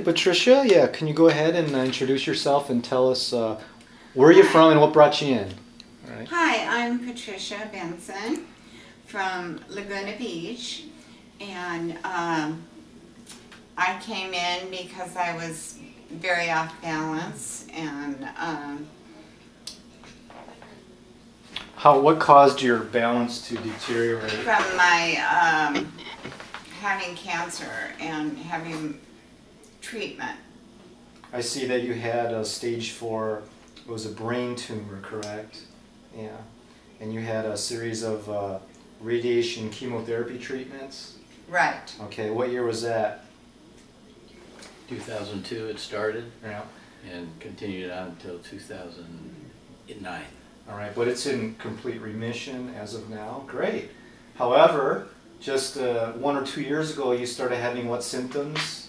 Okay, Patricia, yeah, can you go ahead and uh, introduce yourself and tell us uh, where you're from and what brought you in? All right. Hi, I'm Patricia Benson from Laguna Beach, and um, I came in because I was very off balance and um, How, what caused your balance to deteriorate? from my um, having cancer and having treatment. I see that you had a stage four, it was a brain tumor, correct? Yeah. And you had a series of uh, radiation chemotherapy treatments? Right. Okay, what year was that? 2002 it started Yeah. and continued on until 2009. All right, but it's in complete remission as of now. Great. However, just uh, one or two years ago, you started having what symptoms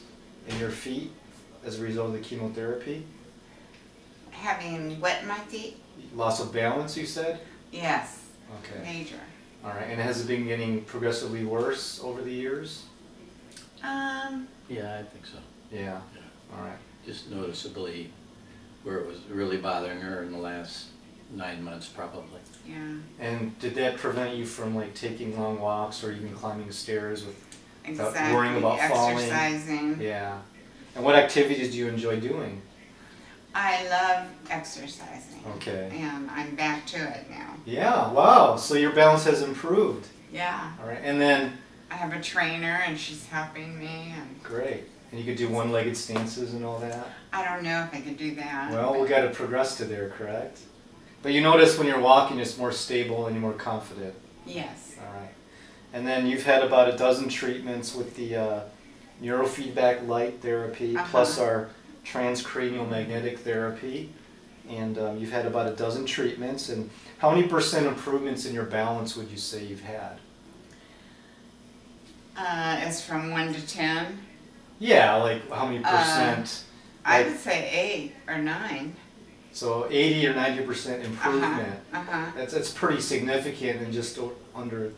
in your feet as a result of the chemotherapy? Having wet my feet? Loss of balance, you said? Yes, Okay. major. All right, and has it been getting progressively worse over the years? Um, Yeah, I think so. Yeah. All right. Just noticeably where it was really bothering her in the last nine months probably. yeah. And did that prevent you from like taking long walks or even climbing the stairs with? Without Exactly. worrying about falling. Exercising. Yeah. And what activities do you enjoy doing? I love exercising. Okay. And I'm back to it now. Yeah. Wow. So your balance has improved. Yeah. All right. And then I have a trainer and she's helping me and great. And you could do one-legged stances and all that. I don't know if I can do that. Well, we got to progress to there, correct? But you notice when you're walking, it's more stable and you're more confident. Yes. All right. And then you've had about a dozen treatments with the uh, neurofeedback light therapy, Uh-huh. plus our transcranial magnetic therapy. And um, you've had about a dozen treatments. And how many percent improvements in your balance would you say you've had? Uh, it's from one to ten. Yeah, like how many Uh, percent? I Like- would say eight or nine. So 80 or 90 percent improvement. Uh huh. That's that's pretty significant in just under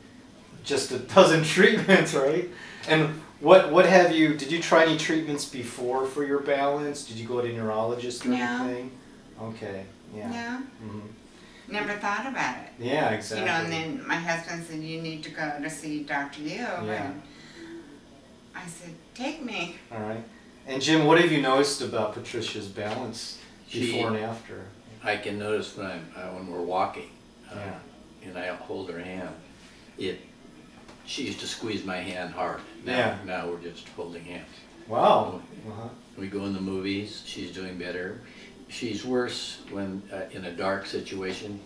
just a dozen treatments, right? And what what have you? Did you try any treatments before for your balance? Did you go to a neurologist or No. anything? Okay. Yeah. Yeah. hmm Never thought about it. Yeah. Exactly. You know, and then my husband said, "You need to go to see Dr. Yoo." Yeah. And I said, "Take me." All right. And Jim, what have you noticed about Patricia's balance She- before and after? I can notice when I'm, uh, when we're walking uh, Yeah. and I hold her hand, it, she used to squeeze my hand hard. Now, Yeah. now we're just holding hands. Wow. Uh-huh. We go in the movies, she's doing better. She's worse when uh, in a dark situation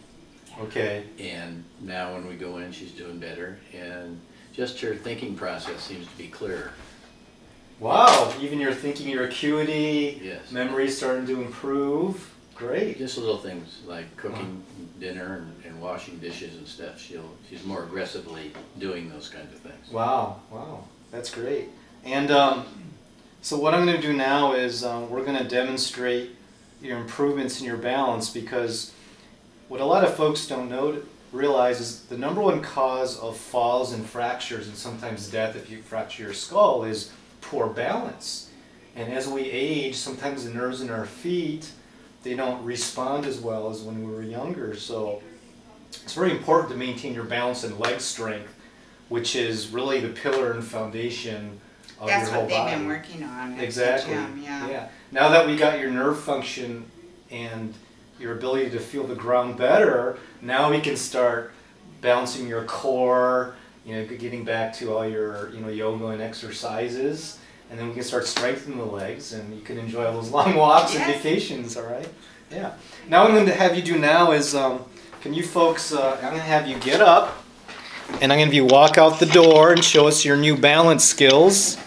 Okay. And now when we go in, she's doing better, and just her thinking process seems to be clearer. Wow. Even your thinking, your acuity, Yes. memory's starting to improve. Great. Just little things like cooking dinner and, and washing dishes and stuff. She'll she's more aggressively doing those kinds of things. Wow, wow, that's great. And um, so what I'm going to do now is um, we're going to demonstrate your improvements in your balance because what a lot of folks don't know realize is the number one cause of falls and fractures and sometimes death if you fracture your skull is poor balance. And as we age, sometimes the nerves in our feet they don't respond as well as when we were younger. So it's very important to maintain your balance and leg strength which is really the pillar and foundation of That's your whole body. That's what they've been working on. Exactly. gym, yeah. Now that we got your nerve function and your ability to feel the ground better, now we can start balancing your core, you know, getting back to all your, you know, yoga and exercises. And then we can start strengthening the legs and you can enjoy all those long walks and vacations, all right? Yeah. Now what I'm going to have you do now is, um, can you folks, uh, I'm going to have you get up and I'm going to have you walk out the door and show us your new balance skills.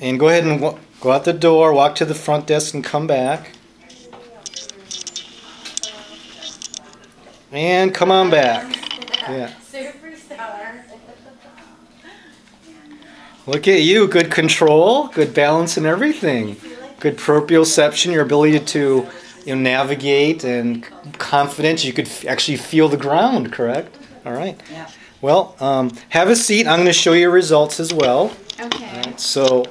And go ahead and wa- go out the door, walk to the front desk, and come back. And come on back. Yeah. Super freestyler. Look at you. Good control, good balance, and everything. Good proprioception, your ability to you know, navigate and confidence. You could f- actually feel the ground, correct? All right. Yeah. Well, um, have a seat. I'm going to show you results as well. Okay. So,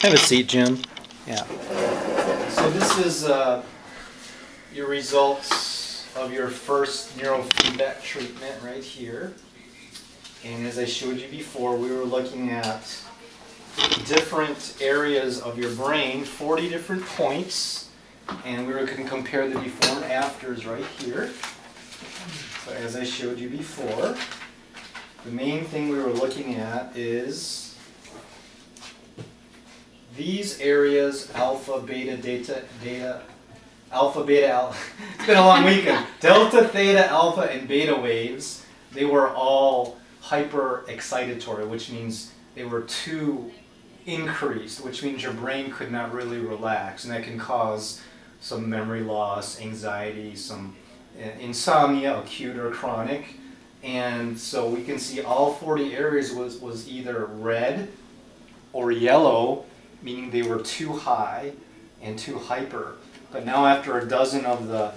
have a seat, Jim. Yeah. So this is uh, your results of your first neurofeedback treatment right here. And as I showed you before, we were looking at different areas of your brain, 40 different points, and we were going to compare the before and afters right here. So as I showed you before, the main thing we were looking at is these areas, alpha, beta, data, data, alpha, beta, al- it's been a long weekend. Delta, theta, alpha, and beta waves, they were all hyper excitatory, which means they were too increased, which means your brain could not really relax, and that can cause some memory loss, anxiety, some uh, insomnia, acute or chronic. And so we can see all 40 areas was, was either red or yellow, meaning they were too high and too hyper. But now after a dozen of the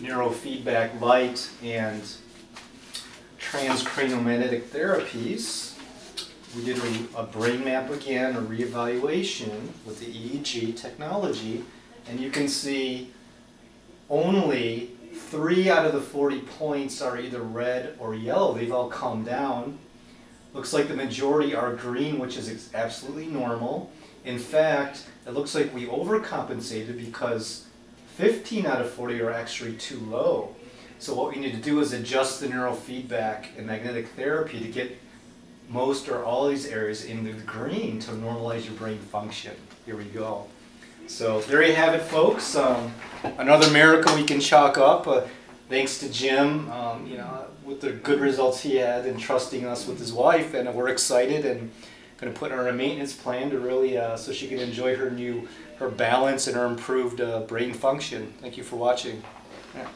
neurofeedback light and transcranial magnetic therapies, we did a, a brain map again, a reevaluation with the EEG technology, and you can see only three out of the 40 points are either red or yellow. They've all calmed down. Looks like the majority are green, which is absolutely normal. In fact, it looks like we overcompensated because 15 out of 40 are actually too low. So what we need to do is adjust the neural feedback and magnetic therapy to get most or all these areas in the green to normalize your brain function. Here we go. So there you have it, folks. Um, another miracle we can chalk up. Uh, thanks to Jim, um, you know, with the good results he had and trusting us with his wife, and we're excited and going to put her on a maintenance plan to really uh, so she can enjoy her new her balance and her improved uh, brain function. Thank you for watching. Yeah.